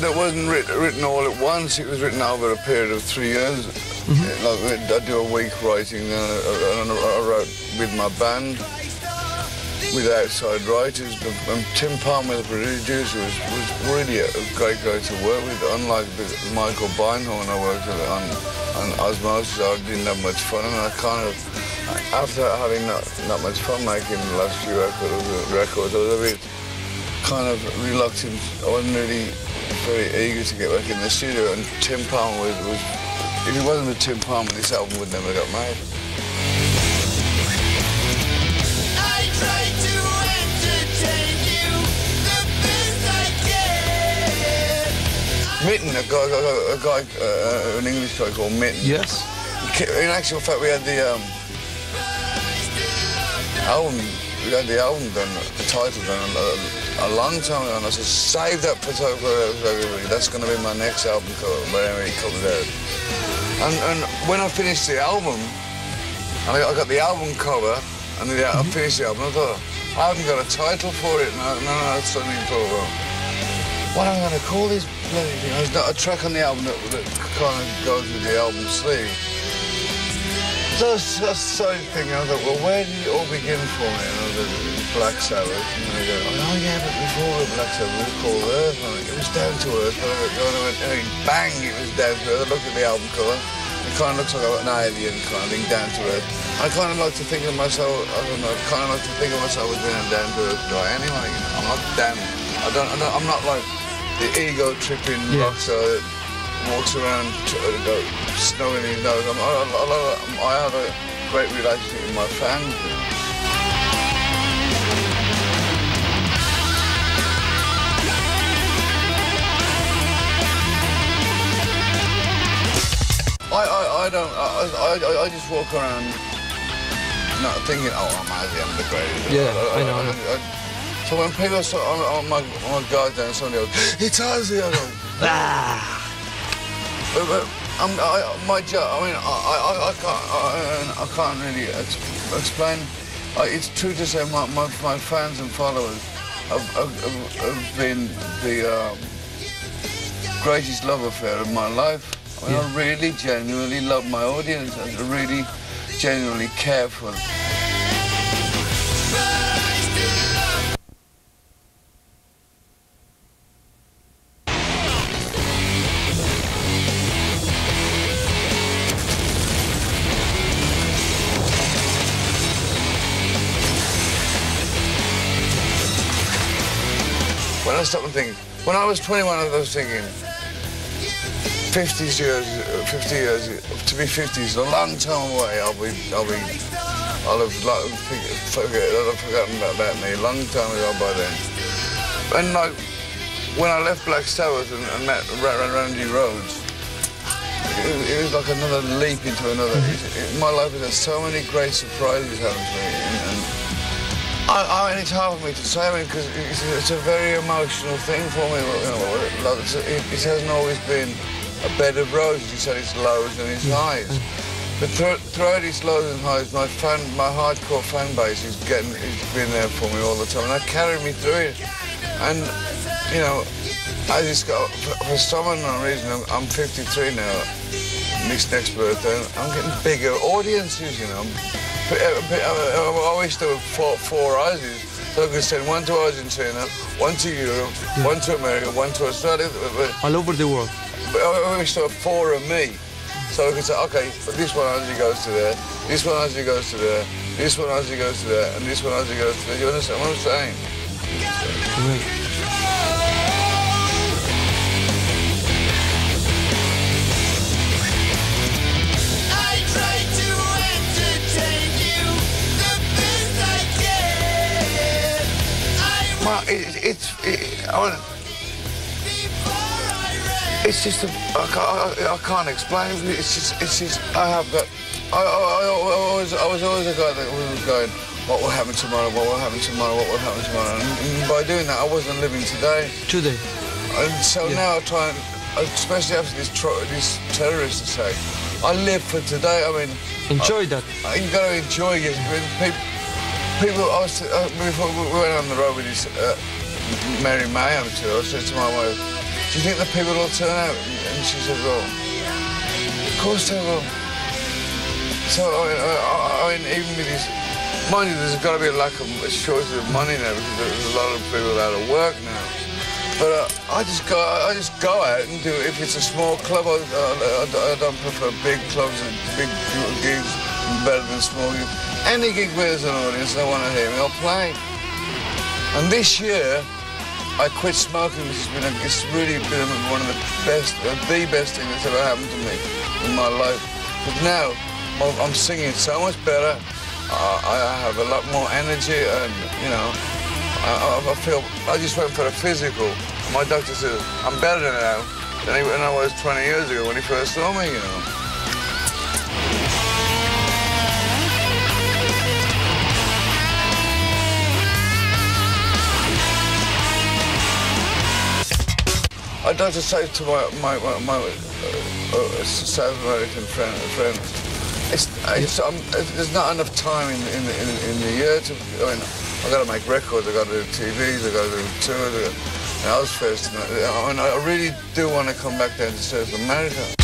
wasn't it wasn't written, written all at once. It was written over a period of three years. Like I do a week writing, and I, I wrote with my band, with outside writers. But um, Tim Palmer, the producer, was, was really a great guy to work with. Unlike Michael Beinhorn, I worked with on, on Ozzmosis, I didn't have much fun, and I kind of, after having not, not much fun making the last few records, records I was a bit kind of reluctant. I wasn't really very eager to get back in the studio, and Tim Palmer was, was if it wasn't for Tim Palmer, this album would never have got made. I try to entertain you the best I can. Mitten, a guy, a, guy uh, an English guy called Mitten. Yes. In actual fact, we had the um, album, we had the album done, the title done a, a long time ago, and I said, save that for, for everybody. That's going to be my next album cover, whenever it comes out. And, and when I finished the album, and I got, I got the album cover, and the, I mm-hmm. finished the album, I thought, I haven't got a title for it. No, no, no, that's something thought, well, what am I going to call this bloody thing? There's not a track on the album that, that kind of goes with the album sleeve. So I was, I was started thinking, I thought, well, where did it all begin for me? You know, the, the Black Sabbath. And I go, oh, yeah, but before the Black Sabbath, it was called Earth. And it was down to Earth. And I went, and I went, bang, it was down to Earth. I looked at the album cover. It kind of looks like an alien kind of thing, down to Earth. I kind of like to think of myself, I don't know, I kind of like to think of myself as being a down to Earth guy anyway. You know? I'm not down, I don't, I don't, I'm not like the ego tripping Yeah. that walks around uh, go, snowing his nose. I'm, I, I, I, I have a great relationship with my fans. you. I, I, I don't, I, I, I just walk around not thinking, oh, I'm Ozzy, I'm the greatest. Yeah, I know, I know. so when people start on, on my, on my guard down, somebody goes, it's Ozzy, I go, Ah. I'm, I, my job, I mean, I, I, I, can't, I, I can't really ex- explain. Uh, it's true to say my, my, my fans and followers have, have, have, been the um, greatest love affair of my life. I, mean, I really genuinely love my audience. I really genuinely care for them. I stopped and think, when I was 21, I was thinking, 50 years, uh, 50 years, to be 50 is a long time away. I'll be, I'll be, I'll have like, forget, I'll have forgotten about, about me a long time ago by then. And like, when I left Black Sabbath and, and met Ra- Ra- Randy Rhoads, it, was- it was like another leap into another. It, it, my life has had so many great surprises happen to me, and, and I, I mean, it's hard for me to say, I mean, because it's, it's a very emotional thing for me. You know, like, it, it hasn't always been a bed of roses. It's had its lows and its highs. But thro- throughout its lows and highs, my fan, my hardcore fan base is getting, is been there for me all the time, and that carried me through it. And you know, I just got for, some unknown reason, I'm, I'm 53 now. This next birthday, I'm getting bigger audiences. You know, I always do four, four Ozzies. So I could send one to Argentina, one to Europe, one to America, one to Australia. All over the world. I always saw four of me. So I could say, okay, this one Ozzy goes to there, this one Ozzy goes to there, this one Ozzy goes to there, and this one Ozzy goes to there. You understand what I'm saying? Great. It's, it, I mean, before I ran. it's just, a, I, can't, I, I can't explain. it. It's just, it's just, I have got, I, I, I, always, I was always a guy that was going, what will happen tomorrow, what will happen tomorrow, what will happen tomorrow. And, and by doing that, I wasn't living today. Today. And so Yeah. now I try and, especially after this, tro- this terrorist attack, I live for today. I mean, Enjoy that. I, you got to enjoy it. I mean, people, people I was, uh, before we went on the road with this uh, Merry Mayhem tour, I said to my wife, do you think the people will turn out? And she said, well, of course they will. So, I I, I mean even with this, mind you, there's got to be a lack of a shortage of money now because there's a lot of people out of work now. But uh, I just go, I just go out and do. If it's a small club, I, I, I don't prefer big clubs and big gigs better than small gigs. Any gig where there's an audience, they want to hear me, I'll play. And this year, I quit smoking, which has been a, it's really been one of the best, uh, the best thing that's ever happened to me in my life. But now, I'm singing so much better. Uh, I have a lot more energy, and you know, I, I feel. I just went for a physical. My doctor said I'm better now than I was 20 years ago when he first saw me. You know. Like to say to my my my, my uh, uh, South American friend, friends, it's, it's um, there's not enough time in in in, in the year to. I mean, I got to make records. I've got to do TVs. I've got to do tours. I and I was first. And I, I mean, I really do want to come back down to South America.